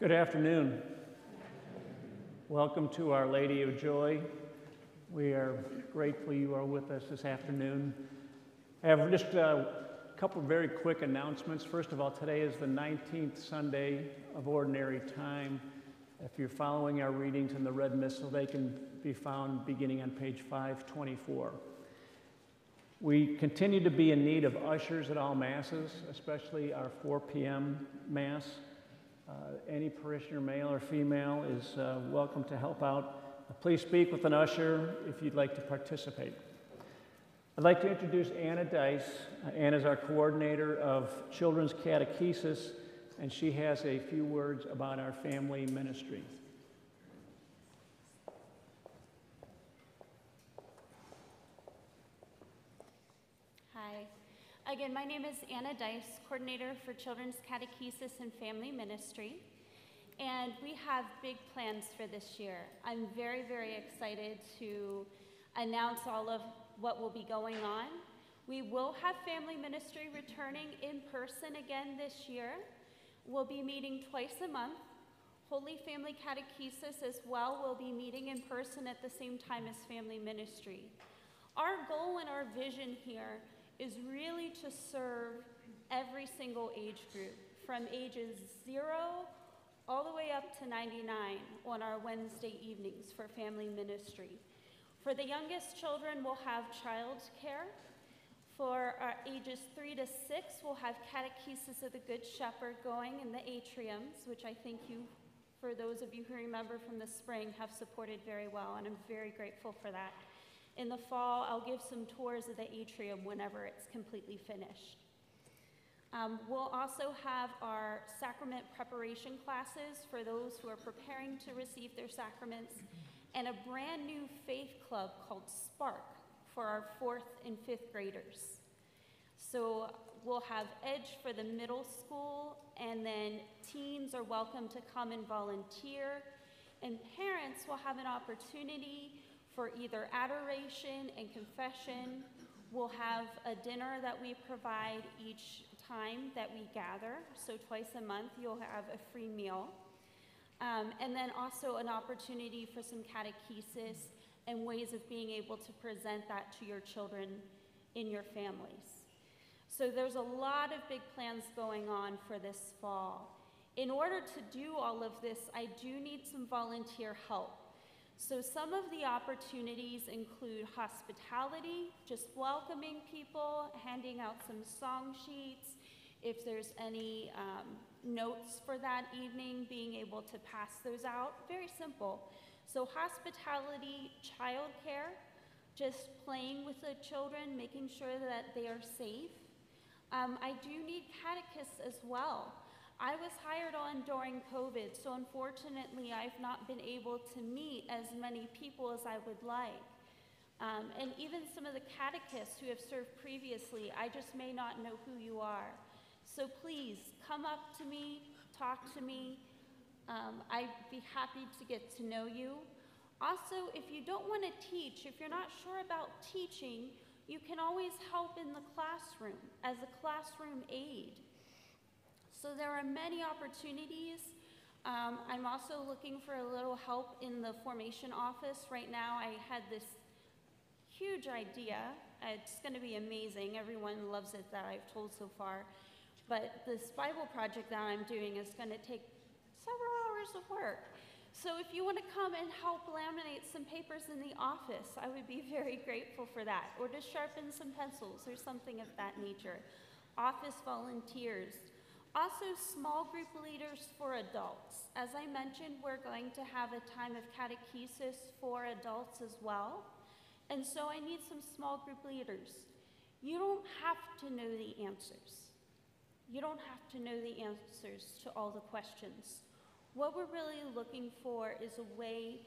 Good afternoon. Welcome to Our Lady of Joy. We are grateful you are with us this afternoon. I have just a couple very quick announcements. First of all, today is the 19th Sunday of Ordinary Time. If you're following our readings in the Red Missal, they can be found beginning on page 524. We continue to be in need of ushers at all Masses, especially our 4 p.m. Mass. Uh, any parishioner, male or female, is uh, welcome to help out. Uh, please speak with an usher if you'd like to participate. I'd like to introduce Anna Dice. Anna is our coordinator of Children's Catechesis, and she has a few words about our family ministry. Again, my name is Anna Dice, coordinator for Children's Catechesis and Family Ministry. And we have big plans for this year. I'm very, very excited to announce all of what will be going on. We will have family ministry returning in person again this year. We'll be meeting twice a month. Holy Family Catechesis as well will be meeting in person at the same time as family ministry. Our goal and our vision here is really to serve every single age group from ages zero all the way up to 99 on our Wednesday evenings for family ministry. For the youngest children, we'll have child care. For our ages three to six, we'll have catechesis of the Good Shepherd going in the atriums, which I think you, for those of you who remember from the spring, have supported very well, and I'm very grateful for that. In the fall, I'll give some tours of the atrium whenever it's completely finished. Um, we'll also have our sacrament preparation classes for those who are preparing to receive their sacraments, and a brand new faith club called Spark for our fourth and fifth graders. So we'll have Edge for the middle school, and then teens are welcome to come and volunteer, and parents will have an opportunity for either adoration and confession. We'll have a dinner that we provide each time that we gather. So, twice a month, you'll have a free meal. Um, and then also an opportunity for some catechesis and ways of being able to present that to your children in your families. So, there's a lot of big plans going on for this fall. In order to do all of this, I do need some volunteer help. So some of the opportunities include hospitality, just welcoming people, handing out some song sheets, if there's any um, notes for that evening, being able to pass those out. Very simple. So hospitality, childcare, just playing with the children, making sure that they are safe. Um, I do need catechists as well. I was hired on during COVID, so unfortunately, I've not been able to meet as many people as I would like. Um, and even some of the catechists who have served previously, I just may not know who you are. So please come up to me, talk to me. Um, I'd be happy to get to know you. Also, if you don't want to teach, if you're not sure about teaching, you can always help in the classroom as a classroom aide. So there are many opportunities. Um, I'm also looking for a little help in the formation office. Right now, I had this huge idea. It's going to be amazing. Everyone loves it that I've told so far. But this Bible project that I'm doing is going to take several hours of work. So if you want to come and help laminate some papers in the office, I would be very grateful for that. Or to sharpen some pencils or something of that nature. Office volunteers, also, small group leaders for adults. As I mentioned, we're going to have a time of catechesis for adults as well. And so I need some small group leaders. You don't have to know the answers. You don't have to know the answers to all the questions. What we're really looking for is a way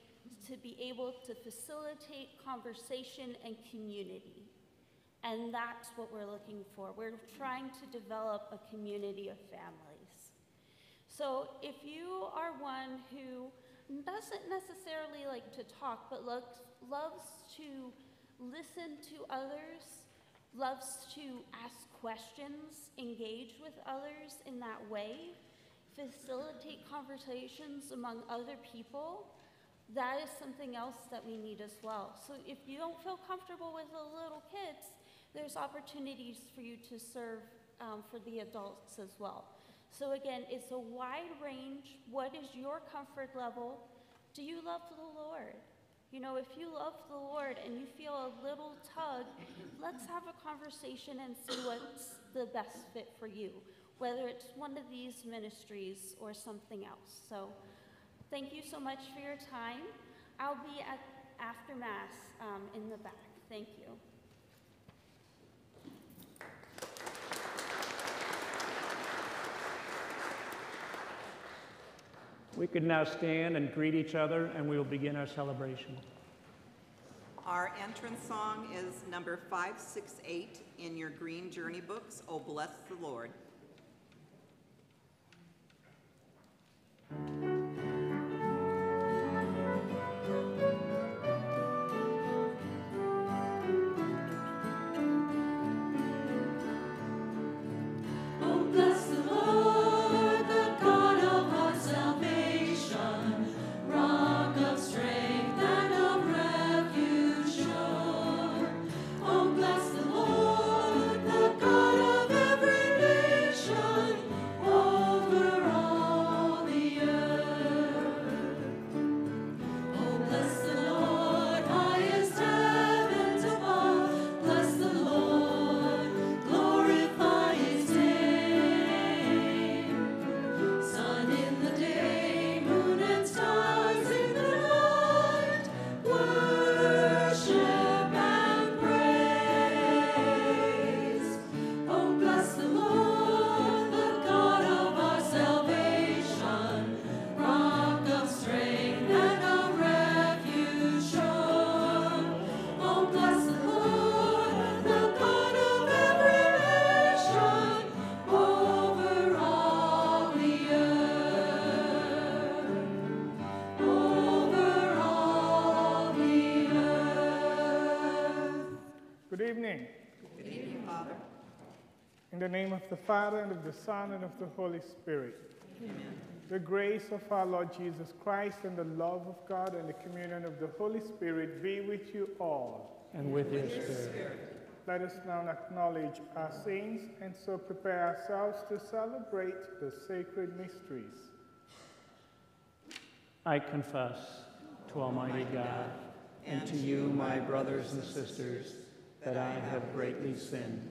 to be able to facilitate conversation and community. And that's what we're looking for. We're trying to develop a community of families. So if you are one who doesn't necessarily like to talk, but looks, loves to listen to others, loves to ask questions, engage with others in that way, facilitate conversations among other people, that is something else that we need as well. So if you don't feel comfortable with the little kids, there's opportunities for you to serve um, for the adults as well. So again, it's a wide range. What is your comfort level? Do you love the Lord? You know, if you love the Lord and you feel a little tug, let's have a conversation and see what's the best fit for you, whether it's one of these ministries or something else. So, thank you so much for your time. I'll be at after Mass um, in the back. Thank you. We could now stand and greet each other, and we will begin our celebration. Our entrance song is number 568 in your green journey books, Oh Bless the Lord. The name of the Father, and of the Son, and of the Holy Spirit. Amen. The grace of our Lord Jesus Christ, and the love of God, and the communion of the Holy Spirit be with you all. And with your spirit. Let us now acknowledge our sins and so prepare ourselves to celebrate the sacred mysteries. I confess to Almighty God and to you, my brothers and sisters, that I have greatly sinned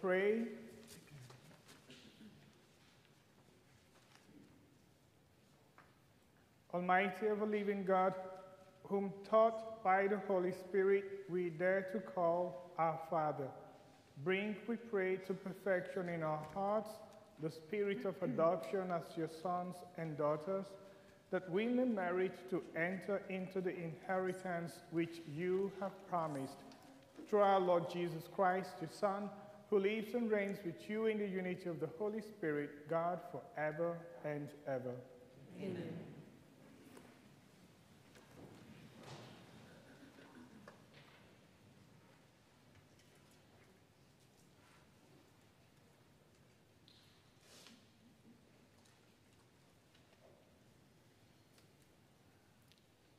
pray. Almighty ever living God, whom taught by the Holy Spirit we dare to call our Father, bring, we pray, to perfection in our hearts the spirit of adoption as your sons and daughters, that we may merit to enter into the inheritance which you have promised. Through our Lord Jesus Christ, your Son, who lives and reigns with you in the unity of the Holy Spirit, God, forever and ever. Amen.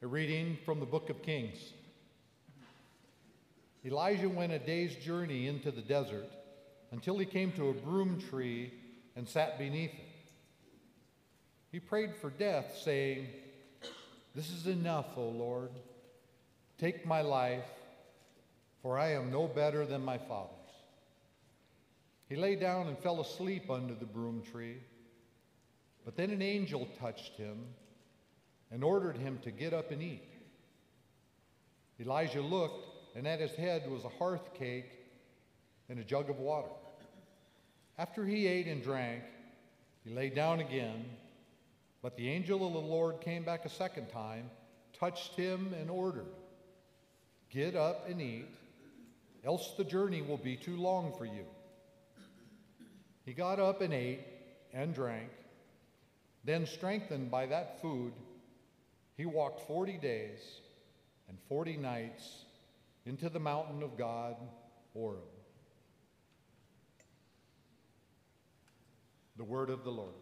A reading from the book of Kings. Elijah went a day's journey into the desert until he came to a broom tree and sat beneath it. He prayed for death, saying, This is enough, O Lord. Take my life, for I am no better than my fathers. He lay down and fell asleep under the broom tree. But then an angel touched him and ordered him to get up and eat. Elijah looked, and at his head was a hearth cake and a jug of water. After he ate and drank, he lay down again, but the angel of the Lord came back a second time, touched him, and ordered, Get up and eat, else the journey will be too long for you. He got up and ate and drank. Then, strengthened by that food, he walked 40 days and 40 nights into the mountain of God, Horeb. The word of the Lord.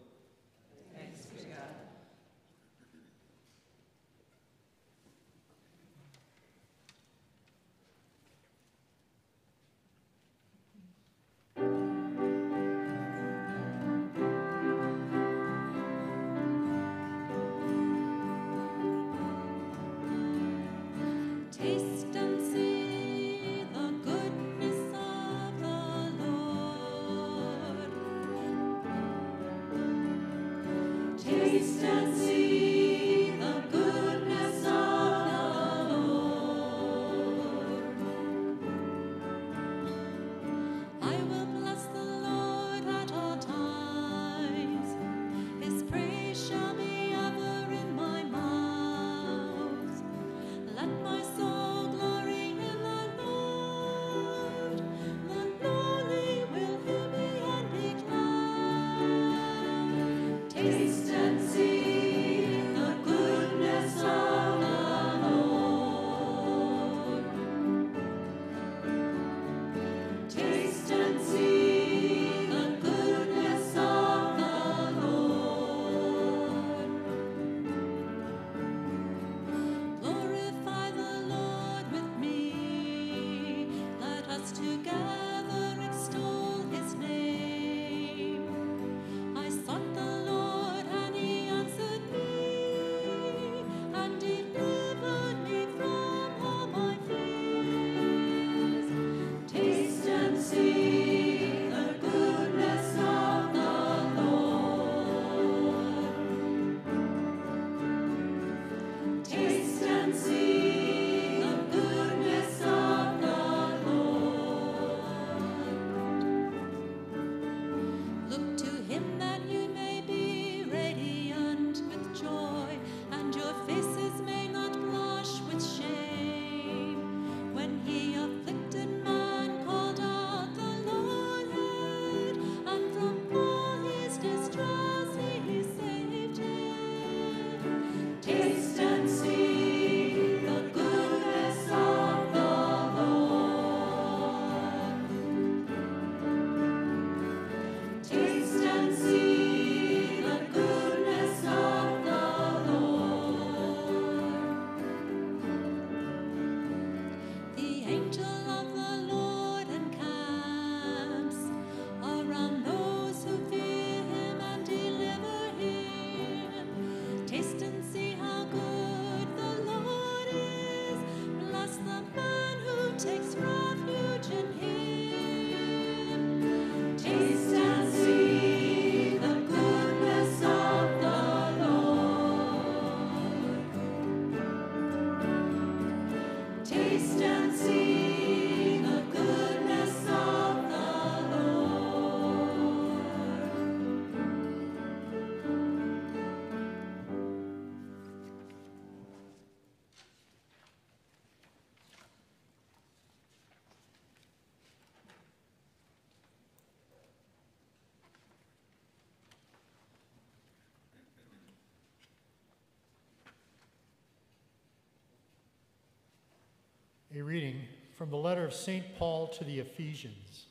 A reading from the letter of St. Paul to the Ephesians.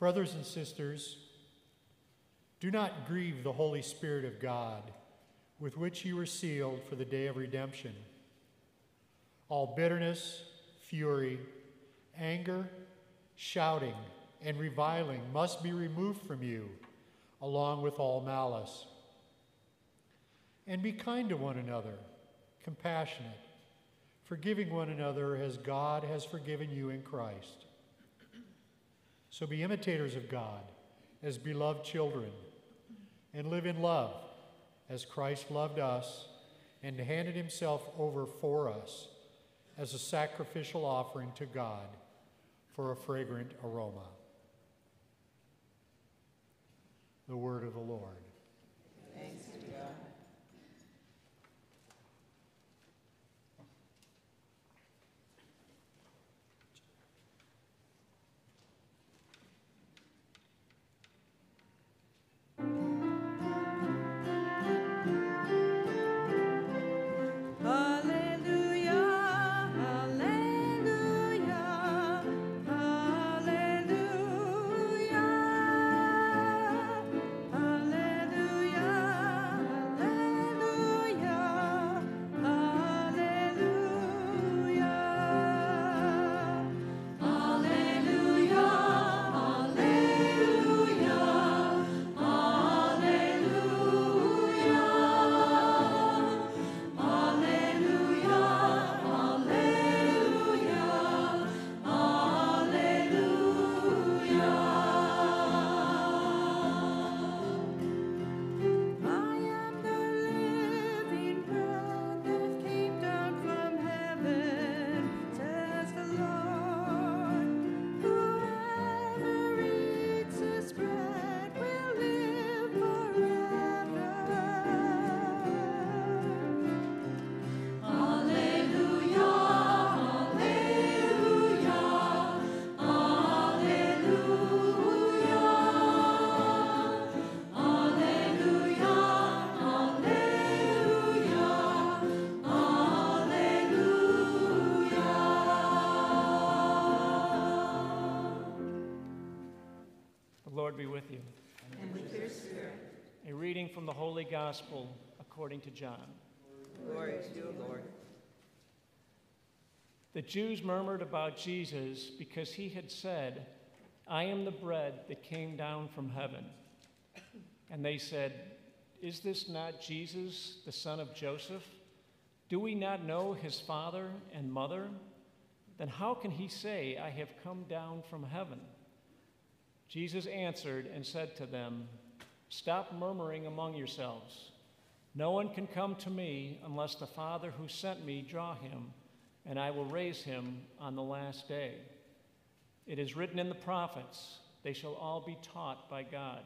Brothers and sisters, do not grieve the Holy Spirit of God, with which you were sealed for the day of redemption. All bitterness, fury, anger, shouting, and reviling must be removed from you, along with all malice. And be kind to one another, compassionate, forgiving one another as God has forgiven you in Christ. So be imitators of God as beloved children, and live in love as Christ loved us and handed himself over for us as a sacrificial offering to God for a fragrant aroma. The word of the Lord. According to John. glory to you, Lord. The Jews murmured about Jesus because he had said, I am the bread that came down from heaven. And they said, Is this not Jesus, the son of Joseph? Do we not know his father and mother? Then how can he say, I have come down from heaven? Jesus answered and said to them, Stop murmuring among yourselves. No one can come to me unless the Father who sent me draw him, and I will raise him on the last day. It is written in the prophets, they shall all be taught by God.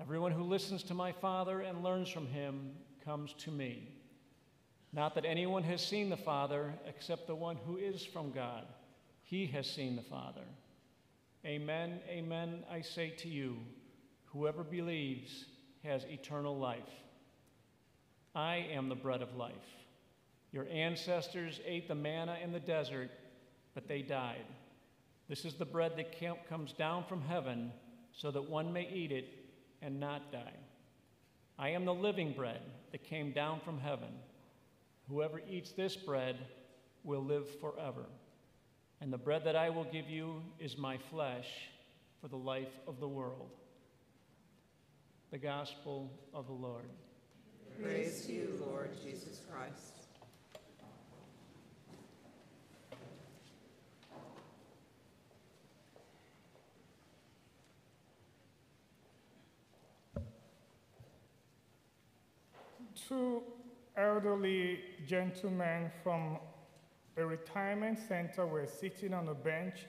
Everyone who listens to my Father and learns from him comes to me. Not that anyone has seen the Father except the one who is from God. He has seen the Father. Amen, amen, I say to you, whoever believes has eternal life. I am the bread of life. Your ancestors ate the manna in the desert, but they died. This is the bread that comes down from heaven, so that one may eat it and not die. I am the living bread that came down from heaven. Whoever eats this bread will live forever. And the bread that I will give you is my flesh for the life of the world. The Gospel of the Lord. Praise to you, Lord Jesus Christ. Two elderly gentlemen from a retirement center were sitting on a bench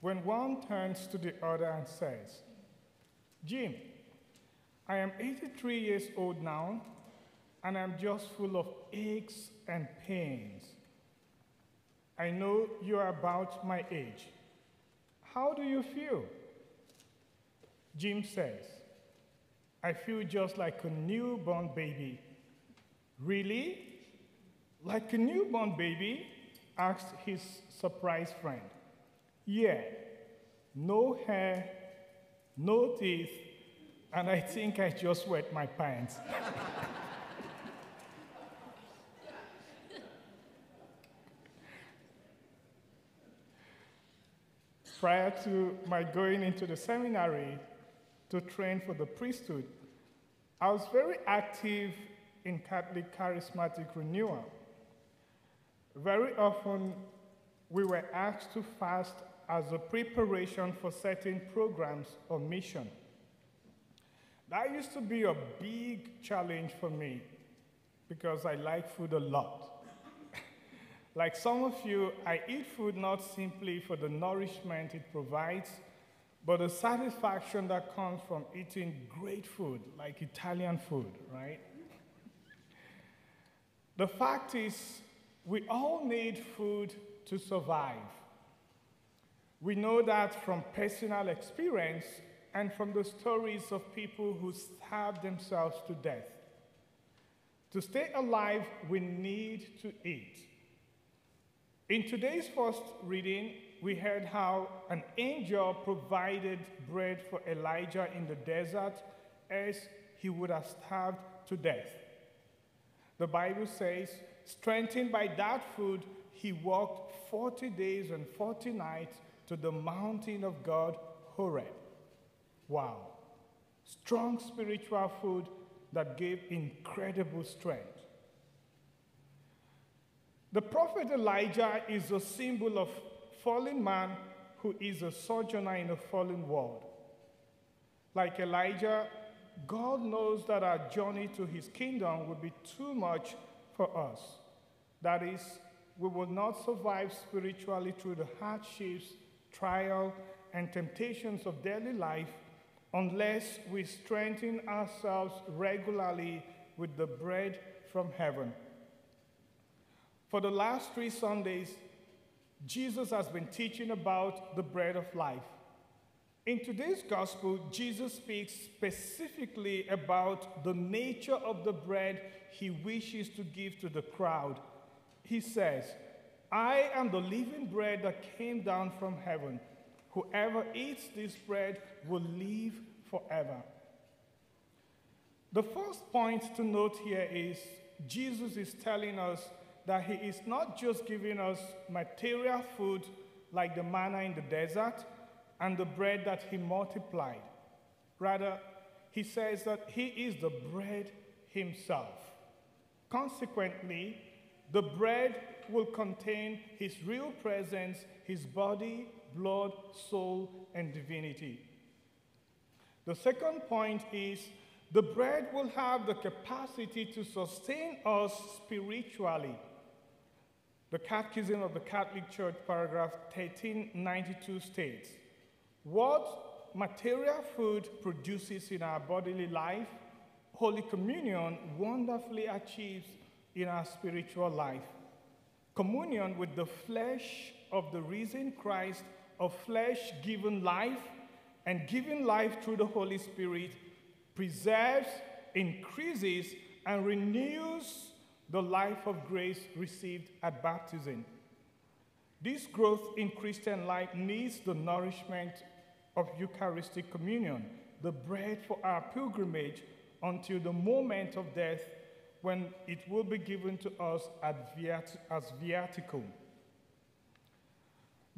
when one turns to the other and says, Jim, I am 83 years old now, and I'm just full of aches and pains. I know you are about my age. How do you feel? Jim says, I feel just like a newborn baby. Really? Like a newborn baby, asked his surprised friend. Yeah, no hair, no teeth, and I think I just wet my pants. Prior to my going into the seminary to train for the priesthood, I was very active in Catholic charismatic renewal. Very often, we were asked to fast as a preparation for certain programs or mission. That used to be a big challenge for me because I like food a lot. like some of you, I eat food not simply for the nourishment it provides, but the satisfaction that comes from eating great food, like Italian food, right? the fact is, we all need food to survive. We know that from personal experience and from the stories of people who starved themselves to death. To stay alive, we need to eat. In today's first reading, we heard how an angel provided bread for Elijah in the desert as he would have starved to death. The Bible says, strengthened by that food, he walked 40 days and 40 nights to the mountain of God, Horeb. Wow. Strong spiritual food that gave incredible strength. The prophet Elijah is a symbol of fallen man who is a sojourner in a fallen world. Like Elijah, God knows that our journey to his kingdom will be too much for us. That is, we will not survive spiritually through the hardships, trial, and temptations of daily life unless we strengthen ourselves regularly with the bread from heaven. For the last three Sundays, Jesus has been teaching about the bread of life. In today's gospel, Jesus speaks specifically about the nature of the bread he wishes to give to the crowd. He says, I am the living bread that came down from heaven. Whoever eats this bread will live forever. The first point to note here is Jesus is telling us that he is not just giving us material food like the manna in the desert and the bread that he multiplied. Rather, he says that he is the bread himself. Consequently, the bread will contain his real presence, his body, blood, soul, and divinity. The second point is the bread will have the capacity to sustain us spiritually. The Catechism of the Catholic Church, paragraph 1392, states What material food produces in our bodily life, Holy Communion wonderfully achieves in our spiritual life. Communion with the flesh of the risen Christ, of flesh given life, and given life through the Holy Spirit, preserves, increases, and renews the life of grace received at baptism. This growth in Christian life needs the nourishment of Eucharistic communion, the bread for our pilgrimage until the moment of death when it will be given to us as viaticum.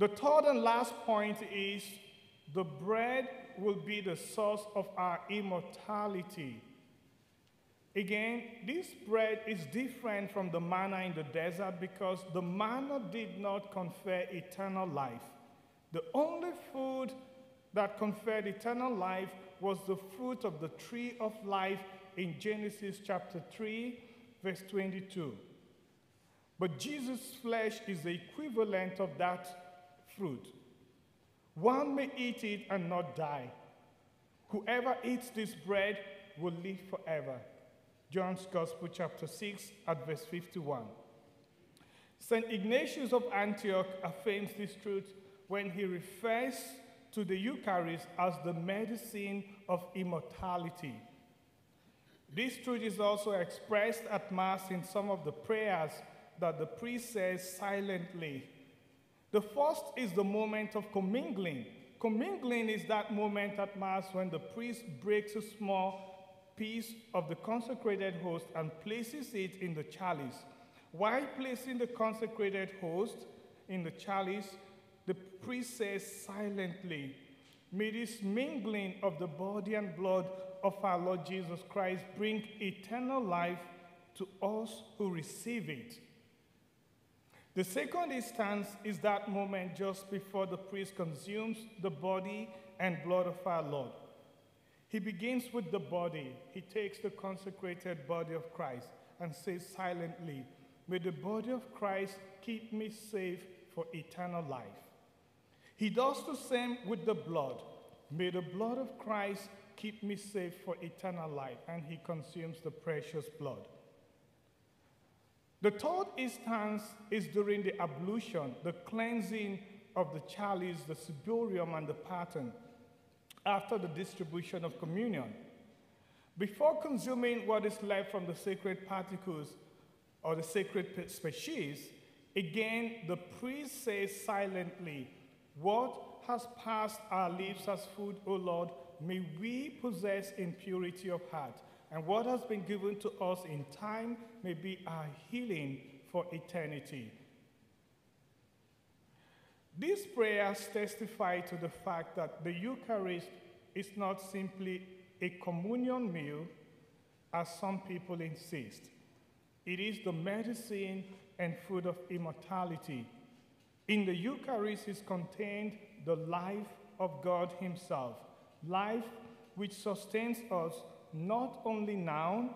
The third and last point is the bread will be the source of our immortality. Again, this bread is different from the manna in the desert because the manna did not confer eternal life. The only food that conferred eternal life was the fruit of the tree of life in Genesis chapter 3, verse 22. But Jesus' flesh is the equivalent of that fruit. One may eat it and not die. Whoever eats this bread will live forever. John's Gospel, chapter 6, at verse 51. St. Ignatius of Antioch affirms this truth when he refers to the Eucharist as the medicine of immortality. This truth is also expressed at Mass in some of the prayers that the priest says silently. The first is the moment of commingling. Commingling is that moment at Mass when the priest breaks a small piece of the consecrated host and places it in the chalice. While placing the consecrated host in the chalice, the priest says silently, May this mingling of the body and blood of our Lord Jesus Christ bring eternal life to us who receive it. The second instance is that moment just before the priest consumes the body and blood of our Lord. He begins with the body. He takes the consecrated body of Christ and says silently, May the body of Christ keep me safe for eternal life. He does the same with the blood. May the blood of Christ keep me safe for eternal life. And he consumes the precious blood. The third instance is during the ablution, the cleansing of the chalice, the ciborium, and the paten after the distribution of communion. Before consuming what is left from the sacred particles or the sacred species, again the priest says silently, What has passed our lips as food, O Lord, may we possess in purity of heart and what has been given to us in time may be our healing for eternity. These prayers testify to the fact that the Eucharist is not simply a communion meal, as some people insist. It is the medicine and food of immortality. In the Eucharist is contained the life of God Himself, life which sustains us not only now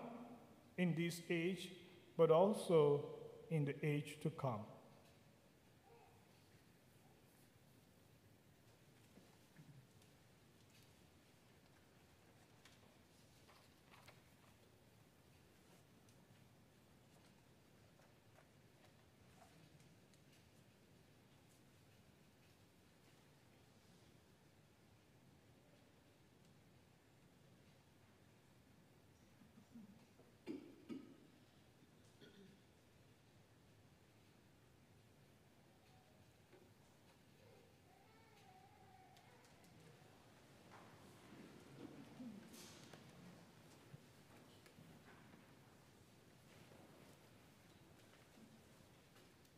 in this age, but also in the age to come.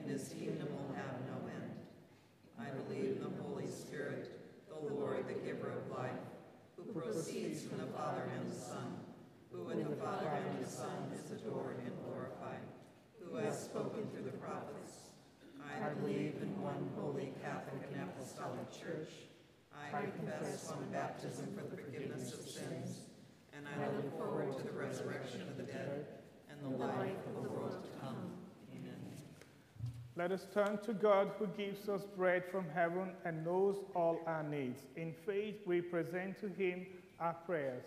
and his kingdom will have no end. I believe in the Holy Spirit, the Lord, the giver of life, who proceeds from the Father and the Son, who with the Father and the Son is adored and glorified, who has spoken through the prophets. I believe in one holy Catholic and Apostolic Church. I confess one baptism for the forgiveness of sins, and I look forward to the resurrection of the dead and the life of the world to come. Let us turn to God who gives us bread from heaven and knows all our needs. In faith, we present to him our prayers.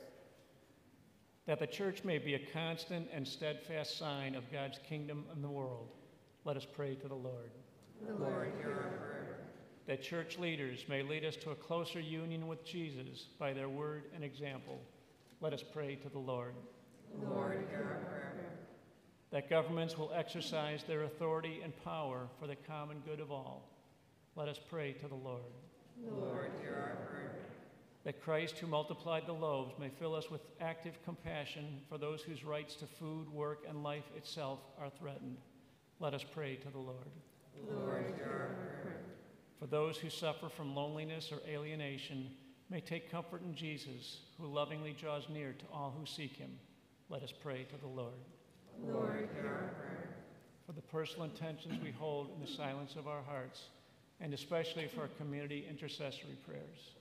That the church may be a constant and steadfast sign of God's kingdom in the world. Let us pray to the Lord. The Lord, hear our prayer. That church leaders may lead us to a closer union with Jesus by their word and example. Let us pray to the Lord. The Lord, hear our prayer that governments will exercise their authority and power for the common good of all. Let us pray to the Lord. Lord, hear our prayer. That Christ, who multiplied the loaves, may fill us with active compassion for those whose rights to food, work, and life itself are threatened. Let us pray to the Lord. Lord, hear our prayer. For those who suffer from loneliness or alienation, may take comfort in Jesus, who lovingly draws near to all who seek him. Let us pray to the Lord. Lord, hear our prayer. For the personal intentions we hold in the silence of our hearts, and especially for our community intercessory prayers.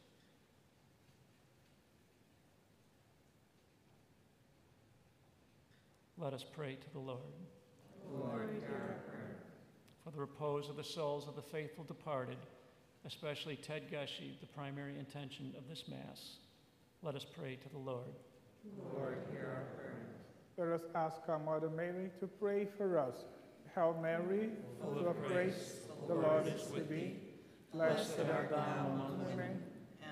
Let us pray to the Lord. Lord, hear our prayer. For the repose of the souls of the faithful departed, especially Ted Gushy, the primary intention of this Mass. Let us pray to the Lord. Lord, hear our prayer. Let us ask our Mother Mary to pray for us. Hail Mary, full of grace, the Lord is with thee. Blessed art thou among women,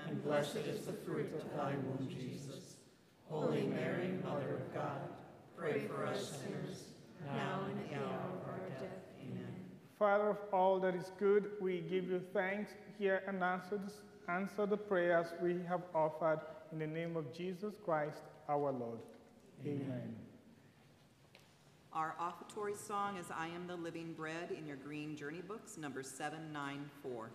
And blessed is the fruit of thy womb, Jesus. Holy Mary, Mother of God, pray for us sinners, now and at the hour of our death. Amen. Father of all that is good, we give you thanks. Hear and answer, this, answer the prayers we have offered in the name of Jesus Christ, our Lord. Amen. Our offertory song is I Am the Living Bread in your green journey books, number 794.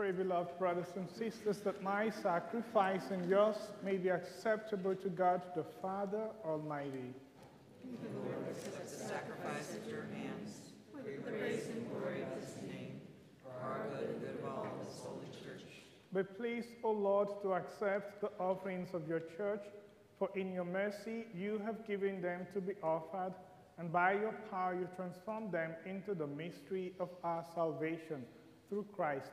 Pray, beloved brothers and sisters, that my sacrifice and yours may be acceptable to God the Father Almighty. Lord, Accept the sacrifice at your hands, for the praise and glory of his name, for our good and good of all of his holy church. Be pleased, O Lord, to accept the offerings of your church, for in your mercy you have given them to be offered, and by your power you transform them into the mystery of our salvation through Christ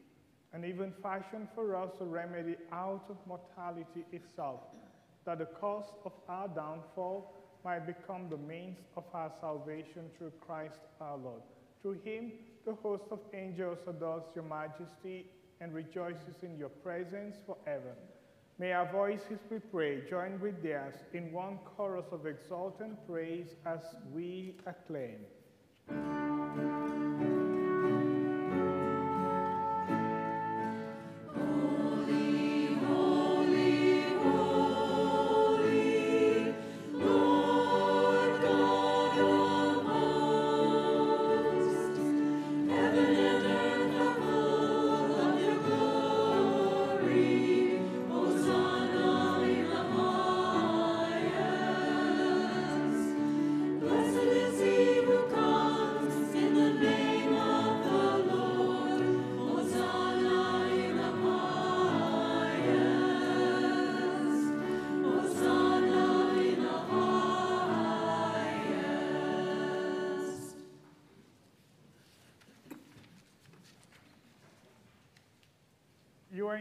and even fashioned for us a remedy out of mortality itself, that the cause of our downfall might become the means of our salvation through Christ our Lord. Through him, the host of angels adores your majesty and rejoices in your presence forever. May our voices, we pray, join with theirs in one chorus of exultant praise as we acclaim.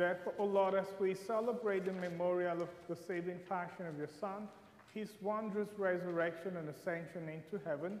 Therefore, O Lord, as we celebrate the memorial of the saving passion of your Son, his wondrous resurrection and ascension into heaven,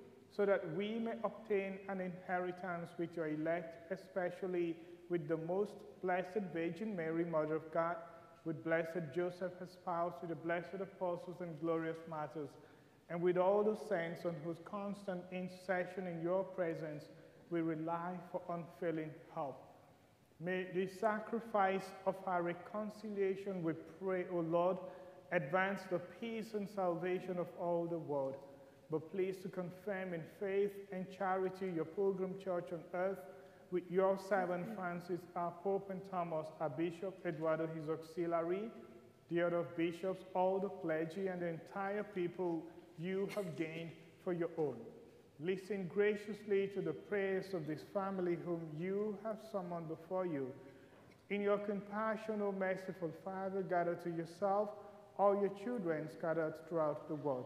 so that we may obtain an inheritance with your elect, especially with the most blessed Virgin Mary, Mother of God, with blessed Joseph, her spouse, with the blessed apostles and glorious martyrs, and with all the saints on whose constant intercession in your presence we rely for unfailing help. May the sacrifice of our reconciliation, we pray, O Lord, advance the peace and salvation of all the world. But please to confirm in faith and charity your pilgrim church on earth with your servant Francis, our Pope, and Thomas, our Bishop, Eduardo, his auxiliary, the other bishops, all the clergy, and the entire people you have gained for your own. Listen graciously to the prayers of this family whom you have summoned before you. In your compassion, O merciful Father, gather to yourself all your children scattered throughout the world.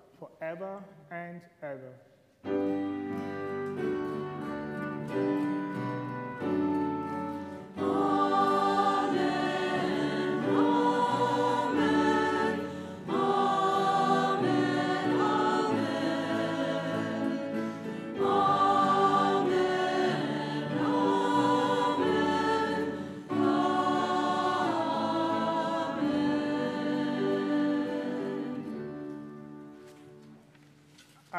forever and ever.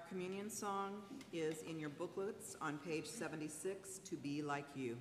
Our communion song is in your booklets on page 76, To Be Like You.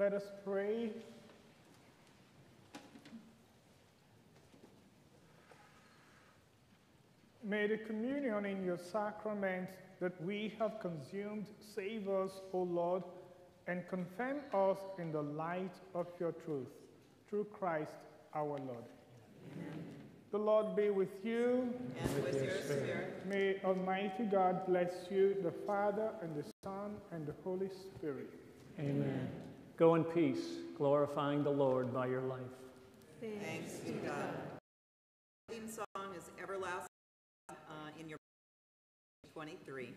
Let us pray. May the communion in your sacrament that we have consumed save us, O Lord, and confirm us in the light of your truth. Through Christ our Lord. The Lord be with you. And with your spirit. May Almighty God bless you, the Father, and the Son, and the Holy Spirit. Amen. Go in peace, glorifying the Lord by your life. Thanks be to God. Theme song is Everlasting uh, in your 23.